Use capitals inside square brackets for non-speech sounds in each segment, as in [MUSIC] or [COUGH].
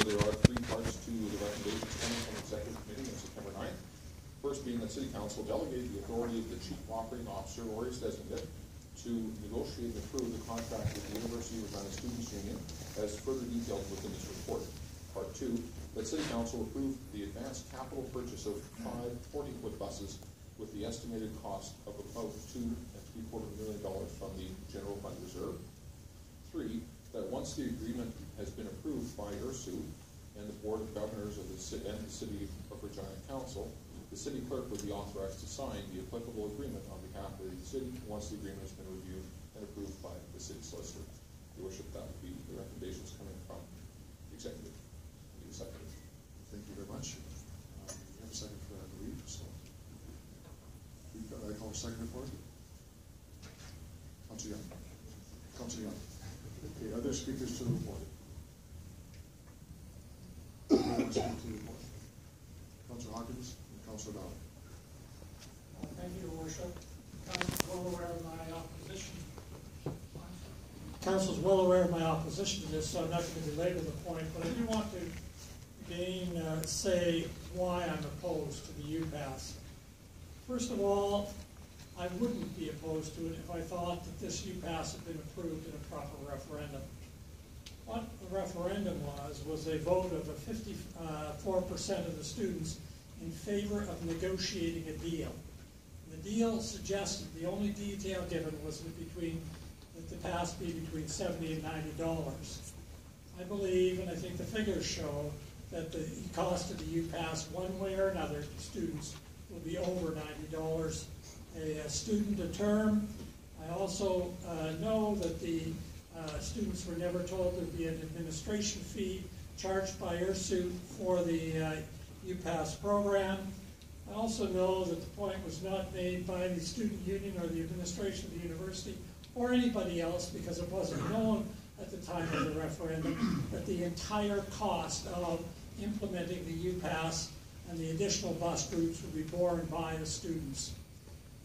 So there are three parts to the recommendations coming from the executive committee on September 9th. First being that city council delegate the authority of the chief operating officer or his designate to negotiate and approve the contract with the University of Regina Students Union as further detailed within this report. Part two, that city council approve the advanced capital purchase of five 40-foot buses with the estimated cost of about two and three-quarter million dollars from the general fund reserve. Three, that once the agreement has been approved by URSU and the Board of Governors of the city and the City of Regina Council, the city clerk would be authorized to sign the applicable agreement on behalf of the city once the agreement has been reviewed and approved by the city solicitor. Your worship, that would be the recommendations coming from the executive. A second. Thank you very much. Um, We have a second for that, I believe, so. Got, I call a second for it. Council Young. Council Young. Okay, other speakers to the report? Other speakers to the report? Council Hawkins and Council Down. Uh, Thank you, Your worship. Council's well aware of my opposition. Council's well aware of my opposition to this, so I'm not going to belabor the point, but I do want to again uh, say why I'm opposed to the UPass. First of all, I wouldn't be opposed to it if I thought that this UPass had been approved in a proper referendum. What the referendum was, was a vote of a fifty-four percent of the students in favor of negotiating a deal. The deal suggested, the only detail given was between, that the pass be between seventy and ninety dollars. I believe, and I think the figures show, that the cost of the U-Pass, one way or another, to students will be over ninety dollars a a student a term. I also uh, know that the uh, students were never told there'd be an administration fee charged by URSU for the uh, UPass program. I also know that the point was not made by the student union or the administration of the university or anybody else because it wasn't known at the time of the referendum that the entire cost of implementing the UPass and the additional bus routes would be borne by the students.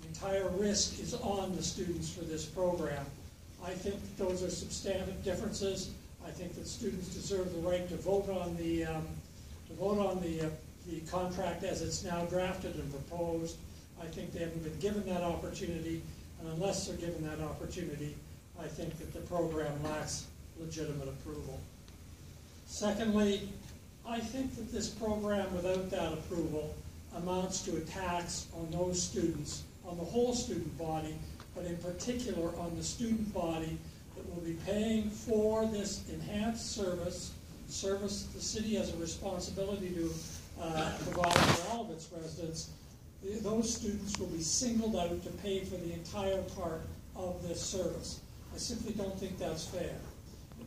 The entire risk is on the students for this program. I think those are substantive differences. I think that students deserve the right to vote on the, um, to vote on the, uh, the contract as it's now drafted and proposed. I think they haven't been given that opportunity, and unless they're given that opportunity, I think that the program lacks legitimate approval. Secondly, I think that this program without that approval amounts to a tax on those students, on the whole student body, but in particular on the student body that will be paying for this enhanced service, service the city has a responsibility to uh, provide for all of its residents. Those students will be singled out to pay for the entire part of this service. I simply don't think that's fair.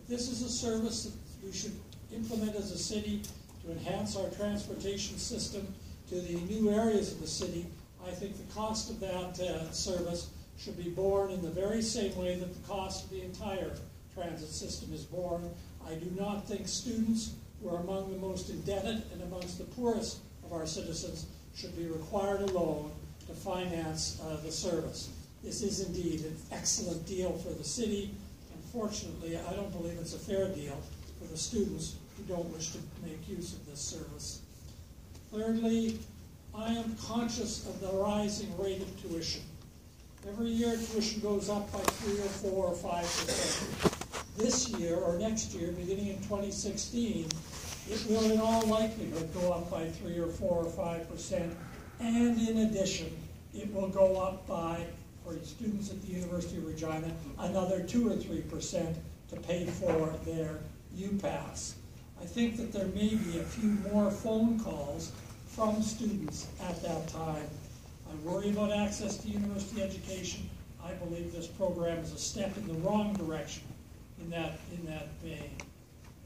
This is a service that we should implement as a city to enhance our transportation system to the new areas of the city, I think the cost of that uh, service should be borne in the very same way that the cost of the entire transit system is borne. I do not think students who are among the most indebted and amongst the poorest of our citizens should be required alone to finance uh, the service. This is indeed an excellent deal for the city. Unfortunately, I don't believe it's a fair deal for the students who don't wish to make use of this service. Thirdly, I am conscious of the rising rate of tuition. Every year tuition goes up by three or four or five percent. This year or next year, beginning in 2016, it will in all likelihood go up by three or four or five percent. And in addition, it will go up by, for students at the University of Regina, another two or three percent to pay for their UPass. I think that there may be a few more phone calls from students at that time. I worry about access to university education. I believe this program is a step in the wrong direction in that, in that vein.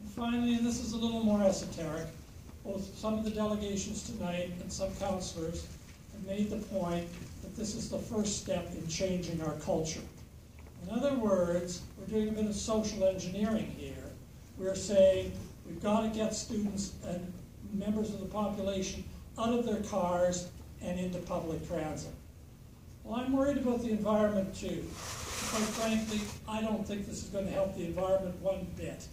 And finally, and this is a little more esoteric, both some of the delegations tonight and some counselors have made the point that this is the first step in changing our culture. In other words, we're doing a bit of social engineering here. We're saying we've got to get students and members of the population out of their cars and into public transit. Well, I'm worried about the environment too. Quite frankly, I don't think this is going to help the environment one bit.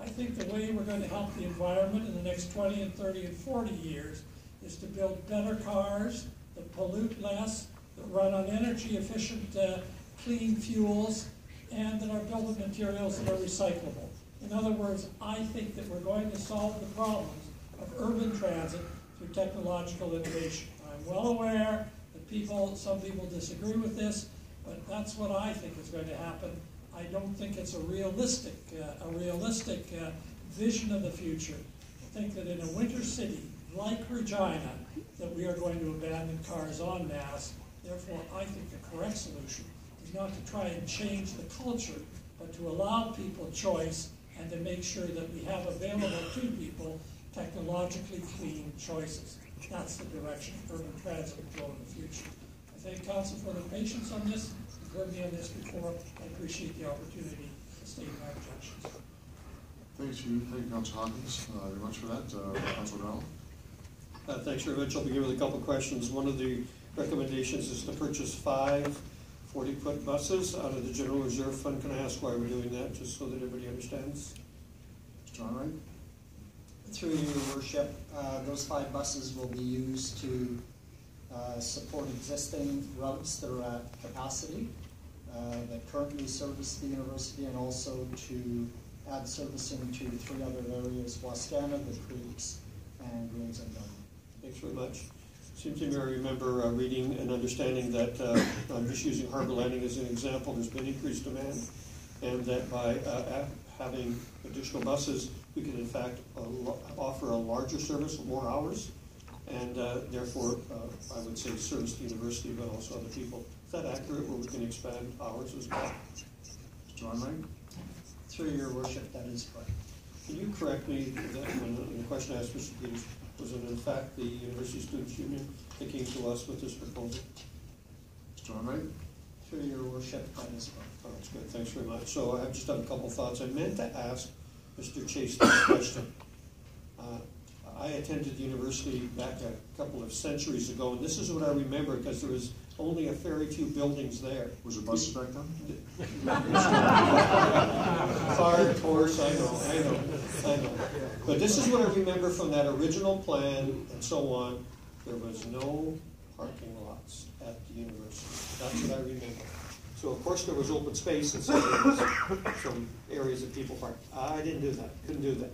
I think the way we're going to help the environment in the next twenty and thirty and forty years is to build better cars that pollute less, that run on energy efficient, uh, clean fuels, and that are built with materials that are recyclable. In other words, I think that we're going to solve the problems of urban transit through technological innovation. Well aware that people, some people disagree with this, but that's what I think is going to happen. I don't think it's a realistic, uh, a realistic uh, vision of the future. I think that in a winter city like Regina, that we are going to abandon cars en masse. Therefore, I think the correct solution is not to try and change the culture, but to allow people choice and to make sure that we have available to people technologically clean choices. That's the direction urban transit will go in the future. I thank council for their patience on this. You've heard me on this before. I appreciate the opportunity to state my objections. Thanks you, thank you, Councilor Hawkins, uh, very much for that. Uh, Councilor O'Donnell? Uh, Thanks very much. I'll begin with a couple questions. One of the recommendations is to purchase five 40-foot buses out of the General Reserve Fund. Can I ask why we're doing that, just so that everybody understands? Mr. Onrait? Through your worship, uh, those five buses will be used to uh, support existing routes that are at capacity uh, that currently service the university and also to add servicing to three other areas, Wascana, the Creeks, and Greens and Dunn. Thanks very much. Seems to me I remember uh, reading and understanding that, uh, I'm just using Harbor Landing as an example, there's been increased demand, and that by uh, having additional buses, we can in fact a offer a larger service, more hours, and uh, therefore, uh, I would say service to the university, but also other people. Is that accurate, where we can expand hours as well? Mr. Onrait? Through your worship, that is correct. Can you correct me, that when the question I asked Mr. Peters, was it in fact the University Students' Union that came to us with this proposal? Mr. Onrait? Through your worship, that is correct. Oh, that's good, thanks very much. So I have just have a couple thoughts. I meant to ask Mr. Chase this question. Uh, I attended the university back a couple of centuries ago, and this is what I remember, because there was only a very few buildings there. Was there buses back then? [LAUGHS] Fire, horse, I know, I know, I know. But this is what I remember from that original plan and so on. There was no parking lots at the university. That's what I remember. So of course there was open space and some areas, that people parked. I didn't do that, couldn't do that.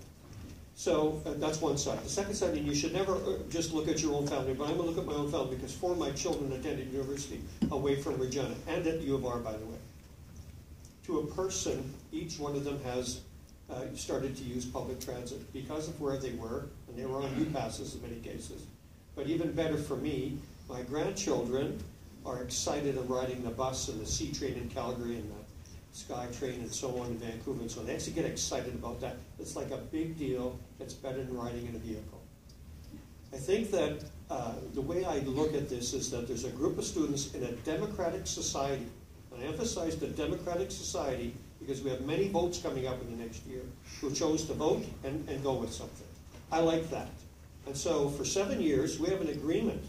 So uh, that's one side. The second side, and you should never uh, just look at your own family, but I'm going to look at my own family because four of my children attended university away from Regina and at U of R, by the way to a person, each one of them has uh, started to use public transit because of where they were, and they were on U-Passes in many cases. But even better for me, my grandchildren are excited of riding the bus and the CTrain in Calgary and the Sky train and so on in Vancouver and so on. They actually get excited about that. It's like a big deal. It's better than riding in a vehicle. I think that uh, the way I look at this is that there's a group of students in a democratic society, and I emphasize the democratic society because we have many votes coming up in the next year, who chose to vote and, and go with something. I like that. And so for seven years, we have an agreement.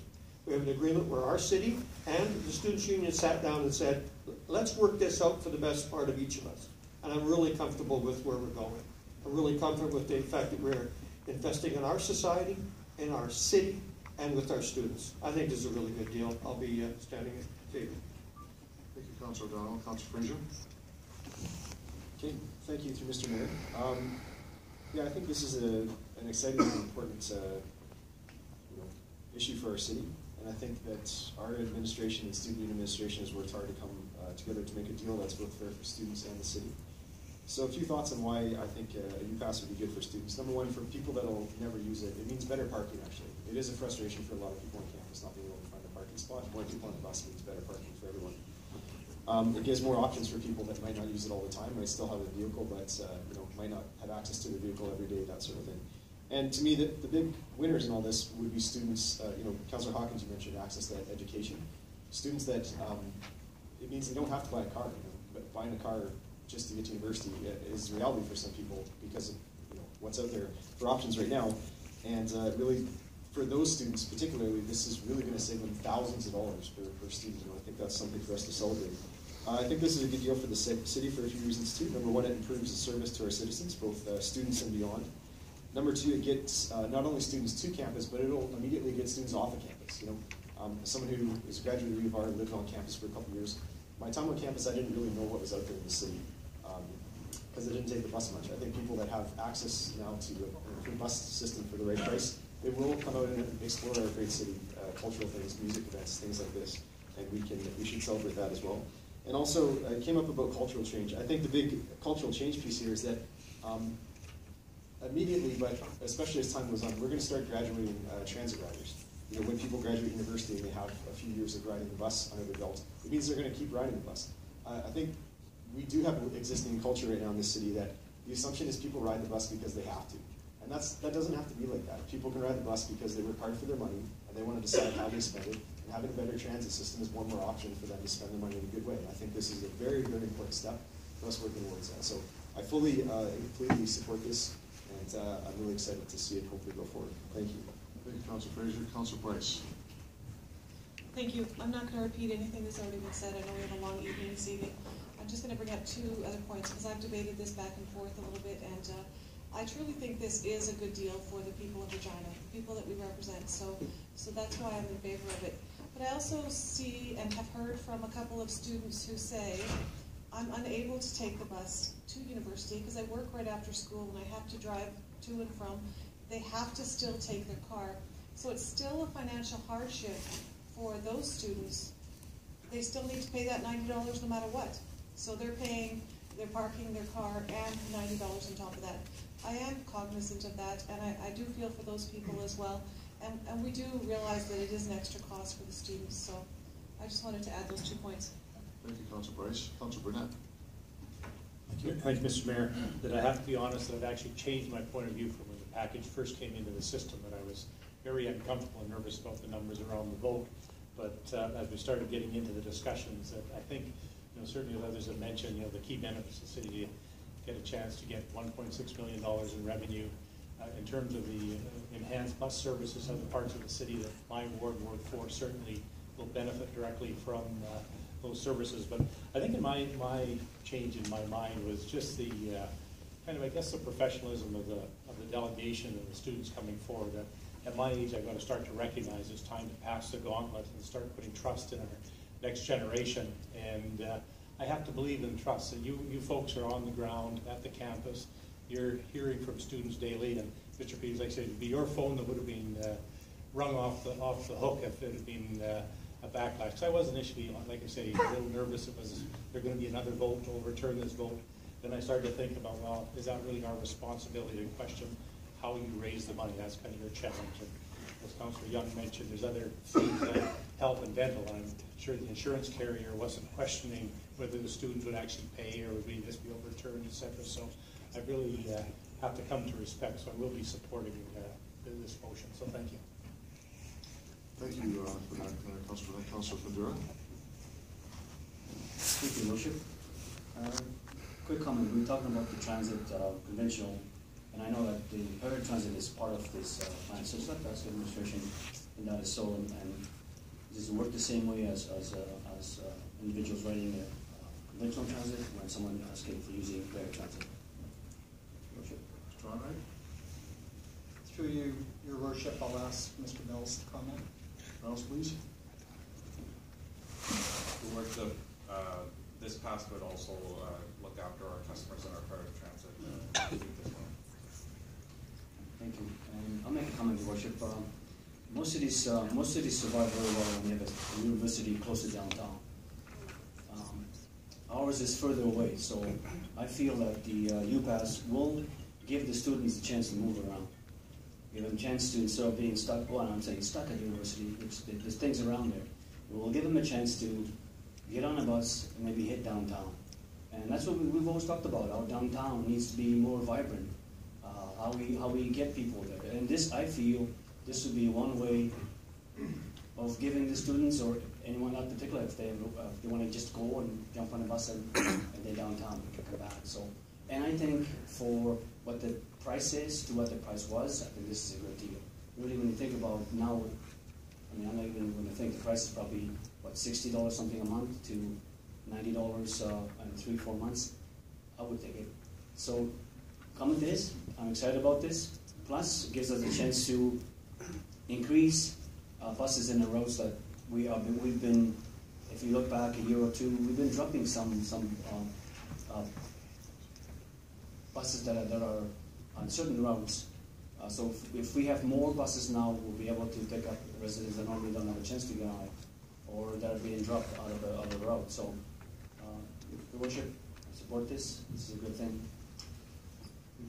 We have an agreement where our city and the Students' Union sat down and said, let's work this out for the best part of each of us. And I'm really comfortable with where we're going. I'm really comfortable with the fact that we're investing in our society, in our city, and with our students. I think this is a really good deal. I'll be uh, standing in favor. Thank you, Councilor O'Donnell. Councilor Fraser? Okay, thank you through Mr. Mayor. Um, yeah, I think this is a, an exciting and important, uh, you know, issue for our city. And I think that our administration and student administration has worked hard to come uh, together to make a deal that's both fair for students and the city. So a few thoughts on why I think uh, a UPass would be good for students. Number one, for people that'll never use it, it means better parking actually. It is a frustration for a lot of people on campus not being able to find a parking spot. More people on the bus means better parking for everyone. Um, it gives more options for people that might not use it all the time, might still have a vehicle, but uh, you know might not have access to the vehicle every day, that sort of thing. And to me, the, the big winners in all this would be students. Uh, you know, Councillor Hawkins, you mentioned access to education. Students that um, it means they don't have to buy a car. You know, but buying a car just to get to university is reality for some people because of you know what's out there for options right now. And uh, really, for those students particularly, this is really going to save them thousands of dollars per, per student, and I think that's something for us to celebrate. Uh, I think this is a good deal for the city for a few reasons too. Number one, it improves the service to our citizens, both uh, students and beyond. Number two, it gets uh, not only students to campus, but it'll immediately get students off of campus. You know, um, someone who is a graduate of U of R, lived on campus for a couple years. My time on campus, I didn't really know what was out there in the city because I didn't take the bus much. I think people that have access now to a free bus system for the right price, they will come out and explore our great city, uh, cultural things, music events, things like this, and we can we should celebrate that as well. And also, it came up about cultural change. I think the big cultural change piece here is that um, immediately, but especially as time goes on, we're going to start graduating uh, transit riders. You know, when people graduate university and they have a few years of riding the bus under their belt, it means they're going to keep riding the bus. Uh, I think we do have an existing culture right now in this city that the assumption is people ride the bus because they have to. And that's, that doesn't have to be like that. People can ride the bus because they work hard for their money and they want to decide how they spend it. And having a better transit system is one more option for them to spend their money in a good way. And I think this is a very, very important step for us working towards that. So I fully uh, completely support this, and uh, I'm really excited to see it hopefully go forward. Thank you. Thank you, Council Fraser. Council Bryce. Thank you. I'm not gonna repeat anything that's already been said. I know we have a long evening this evening. I'm just gonna bring up two other points, because I've debated this back and forth a little bit, and, uh, I truly think this is a good deal for the people of Regina, the people that we represent, so, so that's why I'm in favor of it. But I also see and have heard from a couple of students who say, I'm unable to take the bus to university, because I work right after school and I have to drive to and from. They have to still take their car. So it's still a financial hardship for those students. They still need to pay that ninety dollars no matter what. So they're paying, they're parking their car and ninety dollars on top of that. I am cognizant of that, and I, I do feel for those people as well. And, and we do realize that it is an extra cost for the students, so I just wanted to add those two points. Thank you, Council Bryce. Council Burnett. Thank you, Mr. Mayor, that I have to be honest, that I've actually changed my point of view from when the package first came into the system, that I was very uncomfortable and nervous about the numbers around the vote. But uh, as we started getting into the discussions, that I think, you know, certainly others have mentioned, you know, the key benefits of the city get a chance to get one point six million dollars in revenue. Uh, in terms of the enhanced bus services, other parts of the city that my ward, Ward Four, certainly will benefit directly from uh, those services. But I think in my, my change in my mind was just the, uh, kind of, I guess, the professionalism of the, of the delegation and the students coming forward. That At my age, I've got to start to recognize it's time to pass the gauntlet and start putting trust in our next generation. And uh, I have to believe in trust, that you, you folks are on the ground at the campus. You're hearing from students daily, and Mr. Peters, like I said, it'd be your phone that would have been uh, rung off the, off the hook if it had been uh, a backlash. Because I was initially, like I say, a little nervous. It was there going to be another vote to overturn this vote. Then I started to think about, well, is that really our responsibility to question how you raise the money? That's kind of your challenge. And as Councilor Young mentioned, there's other things like health and dental. I'm sure the insurance carrier wasn't questioning whether the students would actually pay or would just be overturned, et cetera. So I really uh, have to come to respect. So I will be supporting uh, this motion. So thank you. Thank you uh, for that, uh, Council Burnett. Council Findura. Thank you, Worship. Uh, Quick comment, we were talking about the transit uh, conventional, and I know that the Imperial Transit is part of this uh, plan, so it's not that's the administration, and that is so, and and does it work the same way as, as, uh, as uh, individuals riding a uh, conventional transit, when someone asking for using Imperial Transit? Worship. Mr. Conrad. Through you, your worship, I'll ask Mr. Mills to comment. Miles, please. The work that, uh, this pass would also, uh, look after our customers in our private transit, uh, fleet as well. Thank you. And I'll make a comment, Your Worship. Um, Most cities, uh, most cities survive very well when you have a university close to downtown. Um, Ours is further away, so I feel that the uh, UPass will give the students a chance to move around. Give them a chance to, instead of being stuck, well, I'm saying stuck at university, there's, things around there. We'll give them a chance to get on a bus and maybe hit downtown. And that's what we, we've always talked about. Our downtown needs to be more vibrant. Uh, how we how we get people there. And this, I feel, this would be one way of giving the students or anyone not particular if they uh, if they want to just go and jump on a bus and, [COUGHS] and they're downtown and come back. So, and I think for what the price is to what the price was, I think this is a good deal. Really, when you think about now, I mean, I'm not even going to think the price is probably what sixty dollars something a month to ninety dollars uh, in three, four months, I would take it. So coming to this, I'm excited about this. Plus, it gives us a chance to increase uh, buses in the roads that we are, we've been, if you look back a year or two, we've been dropping some, some uh, uh, buses that are, that are on certain routes. Uh, so if, if we have more buses now, we'll be able to pick up residents that normally don't have a chance to get on or that are being dropped out of the, out of route. So, uh, Your Worship, I support this. This is a good thing.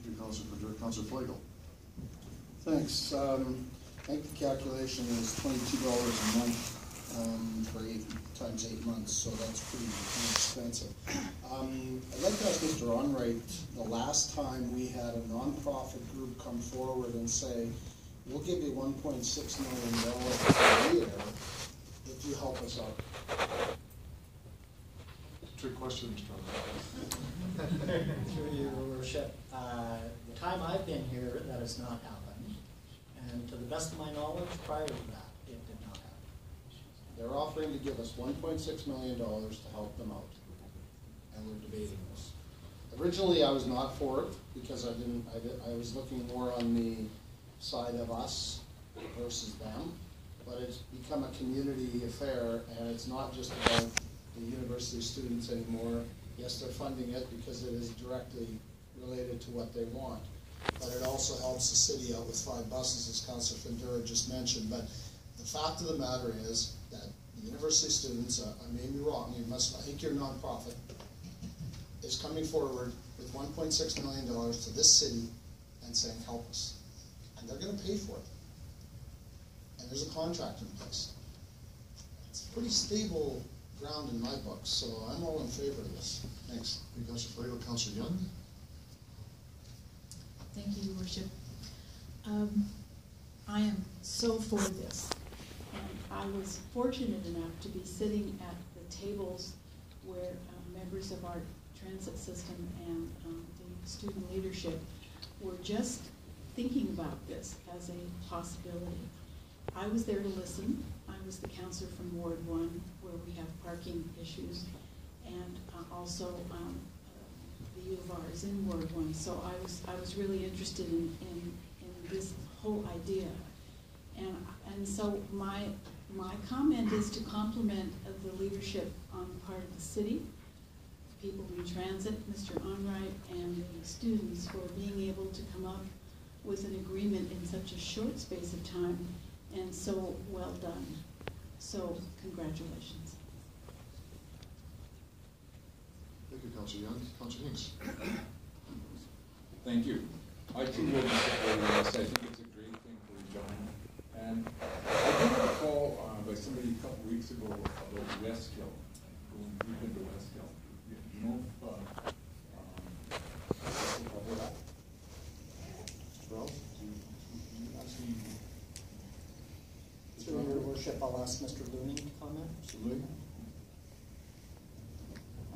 Thank you, Councilor Perdue. Councilor Flegel. Thanks. Um, I think the calculation is twenty-two dollars a month, um, for eight, times eight months, so that's pretty inexpensive. Um, I'd like to ask Mr. Onrait, the last time we had a nonprofit group come forward and say, we'll give you one point six million dollars a year if you help us out. Trick question, Mr. Conrad. [LAUGHS] Through your worship, uh, the time I've been here, that has not happened. And to the best of my knowledge, prior to that, it did not happen. They're offering to give us one point six million dollars to help them out, and we're debating this. Originally, I was not for it, because I didn't, I did, I was looking more on the side of us versus them. But it's become a community affair, and it's not just about the university students anymore. Yes, they're funding it because it is directly related to what they want. But it also helps the city out with five buses, as Councilor Findura just mentioned. But the fact of the matter is university students, uh, I may be wrong, you must, I think you're nonprofit, is coming forward with one point six million dollars to this city and saying, help us. And they're gonna pay for it. And there's a contract in place. It's pretty stable ground in my books, so I'm all in favor of this. Thanks. Thank you, Councilor Flegel. Councilor Young. Thank you, Your Worship. Um, I am so for this. I was fortunate enough to be sitting at the tables where uh, members of our transit system and um, the student leadership were just thinking about this as a possibility. I was there to listen. I was the counselor from Ward One, where we have parking issues, and uh, also um, the U of R is in Ward One. So I was I was really interested in, in, in this whole idea, and and so my my comment is to compliment the leadership on the part of the city, people in transit, Mr. Onrait, and the students for being able to come up with an agreement in such a short space of time and so well done. So congratulations. Thank you, Councilor Young. Councilor Hincks. Thank you. I too will be supporting this. I think it's a great thing for the zone. And I did a call uh, by somebody a couple weeks ago about West Hill, going deep into West Hill. You you know, if, uh, um, what's the cover that? Well, do you, do you actually? Through your worship, I'll ask Mr. Looney to comment. Absolutely.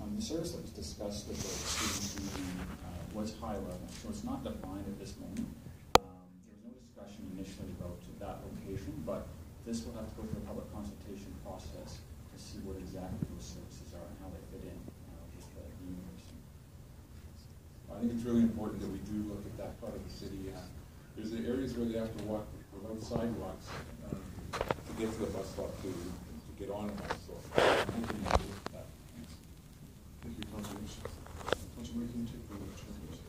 Um, the service that was discussed with the students union, uh, was high level, so it's not defined at this moment. Um, there was no discussion initially about that location, but this will have to go through a public consultation process to see what exactly those services are and how they fit in, uh, with the university. I think it's really important that we do look at that part of the city. Uh, There's the areas where they have to walk without sidewalks um, to get to the bus stop to, to get on a bus. Thanks. Thank you, Murray, can you take the chair, please?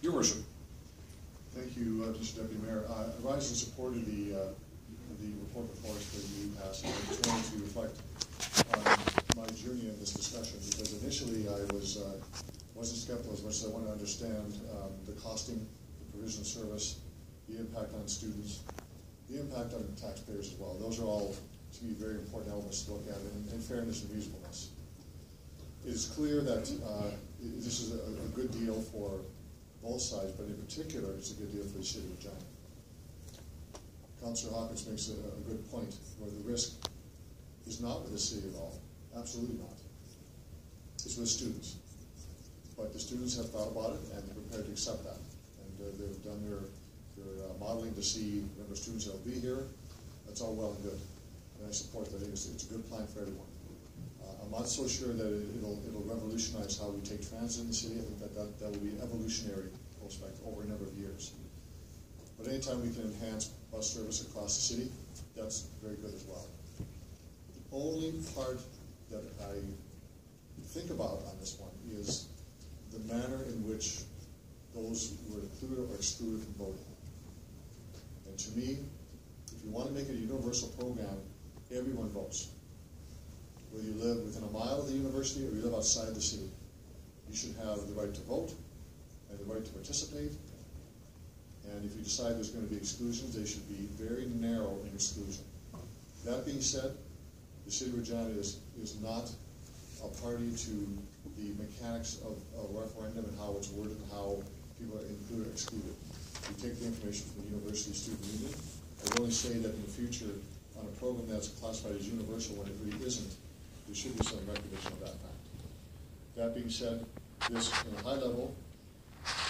Your worship. Thank you, uh, Mr. Deputy Mayor. Uh, I rise in support of the, uh, the report before us that you passed. I just wanted to reflect on my journey in this discussion, because initially I was, uh, wasn't skeptical as much as I want to understand um, the costing, the provision of service, the impact on students, the impact on taxpayers as well. Those are all, to me, very important elements to look at, and, and fairness and reasonableness. It is clear that uh, this is a, a good deal for both sides, but in particular, it's a good deal for the city of Regina. Councilor Hawkins makes a, a good point, where the risk is not with the city at all, absolutely not. It's with students. But the students have thought about it and they're prepared to accept that. And uh, they've done their, you're uh, modeling to see the number of students that'll be here, that's all well and good. And I support that, it's, it's a good plan for everyone. Uh, I'm not so sure that it- it'll, it'll revolutionize how we take transit in the city, I think that, that, that will be evolutionary prospect over a number of years. But anytime we can enhance bus service across the city, that's very good as well. The only part that I think about on this one is the manner in which those were included or excluded from voting. To me, if you want to make it a universal program, everyone votes. Whether you live within a mile of the university or you live outside the city, you should have the right to vote and the right to participate. And if you decide there's going to be exclusions, they should be very narrow in exclusion. That being said, the city of Regina is, is not a party to the mechanics of a referendum and how it's worded and how people are included or excluded. We take the information from the University Student Union. I would only say that in the future, on a program that's classified as universal when it really isn't, there should be some recognition of that fact. That being said, this, in a high level,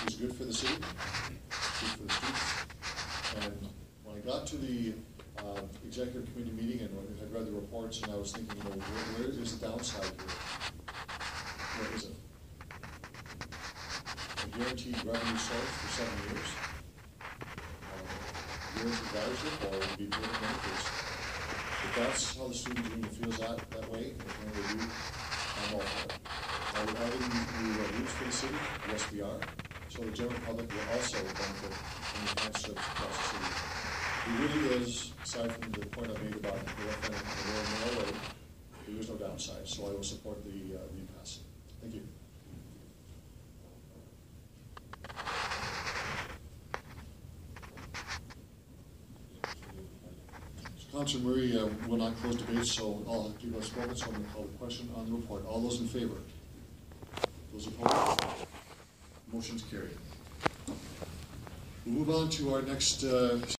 is good for the city, good for the students. And when I got to the uh, executive committee meeting and I had read the reports, and I was thinking, you know, where, where is the downside here? What is it? A guaranteed revenue source for seven years. Would be benefits. If that's how the student union feels that, that way, and they do, I'm all for it. Are we adding new uh, routes for the city? Yes, we are. So the general public will also benefit from the enhanced service across the city. It really is, aside from the point I made about the referendum and the there is no downside, so I will support the, uh, the impasse. Thank you. Councilor Murray uh, will not close debate, so all people have spoken, so I'm going to call the question on the report. All those in favor? Those opposed? Motion's carried. We'll move on to our next uh,